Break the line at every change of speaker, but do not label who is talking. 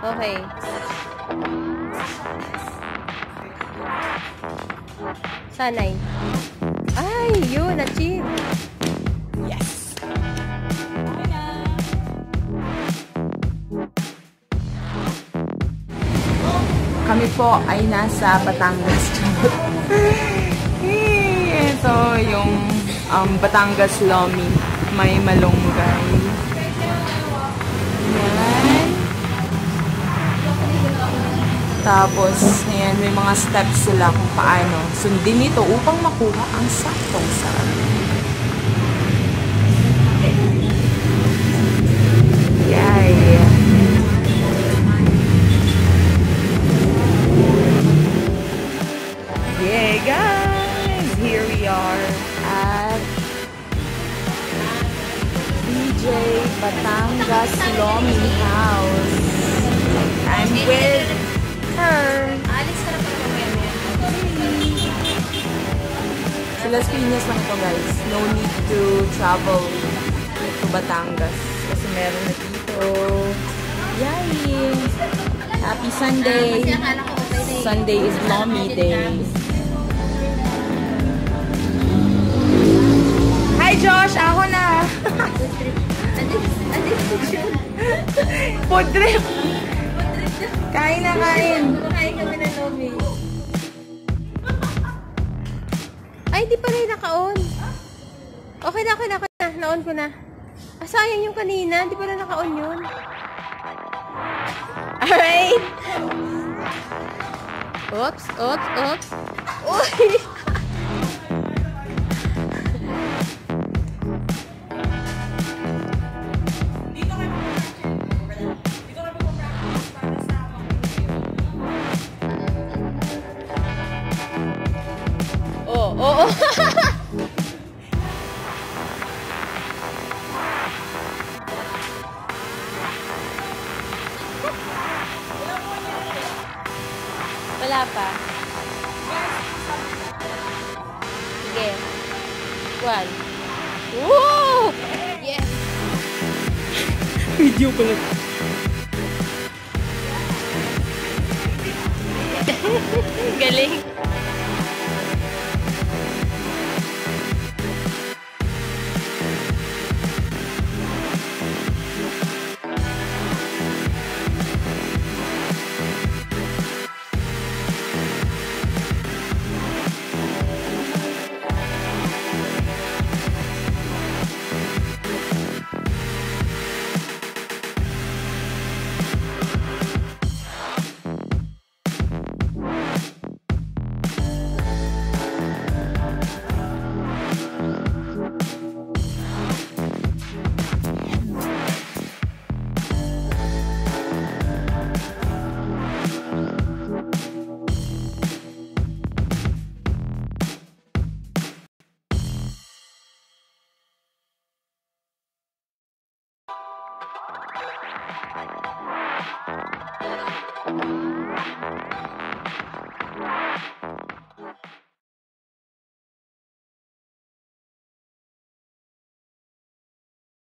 Okay. Sanay. Ay, yun, achieve.
Yes! Kami po ay nasa Batangas. Ito yung um, Batangas Lomi. May malunggay. Yan. Tapos, ayan, may mga steps sila kung paano sundin ito upang makuha ang saktong sarap. Batangas Lomi House. I'm with her. Sa Las Piñas lang ito guys. No need to travel to Batangas. Kasi meron na dito. Yay! Happy Sunday! Sunday is Lomi Day. Food trip! Kain na kain!
Kumakain kami ng Lomi. Ay, di pa rin naka-on. Okay na, okay na, okay na. Na-on ko na. Ah, sayang yung kanina. Di pa rin naka-on yun. Alright. Oops, oops, oops. Uy! Oo. Wala pa. Sige. One. Woo! Yes!
Video ko lang.
Galing. Thank you.